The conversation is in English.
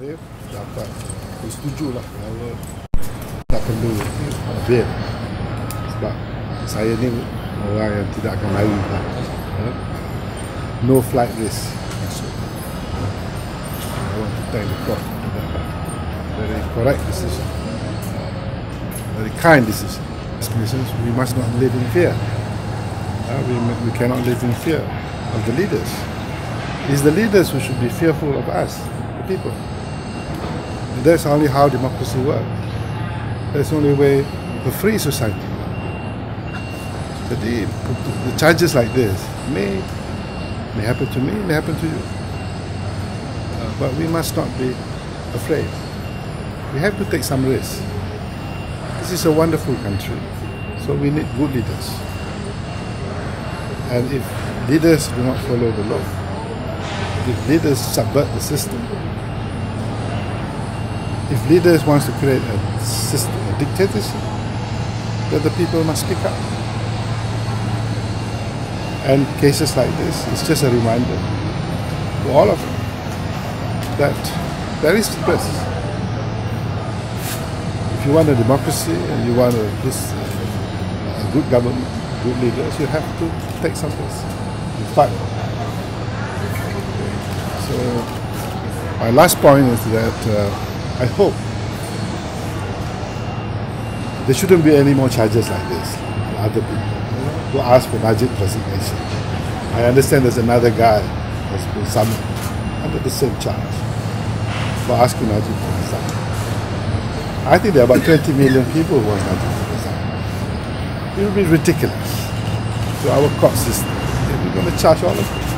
setuju lah kalau tak perlu sebab saya ni orang yang tidak akan lari lah. No flight risk. Masuk I want to thank the court. Very correct decision. Very kind decision. We must not live in fear. Uh, we, we cannot live in fear of the leaders. It's the leaders who should be fearful of us the people that's only how democracy works that's the only way a free society jadi the charges like this may may happen to me, may happen to you. Uh, but we must not be afraid. We have to take some risks. This is a wonderful country, so we need good leaders. And if leaders do not follow the law, if leaders subvert the system, if leaders want to create a system, a dictatorship, then the people must speak up. And cases like this, it's just a reminder to all of us that there is risk. If you want a democracy and you want a, this, a good government, good leaders, you have to take some risk and fight. So my last point is that uh, I hope there shouldn't be any more charges like this on other people to ask for Najib resignation. I understand there's another guy that's been summoned under the same charge for asking Najib to resign. I think there are about 20 million people who want Najib to resign. It would be ridiculous to our court system if we're going to charge all of them.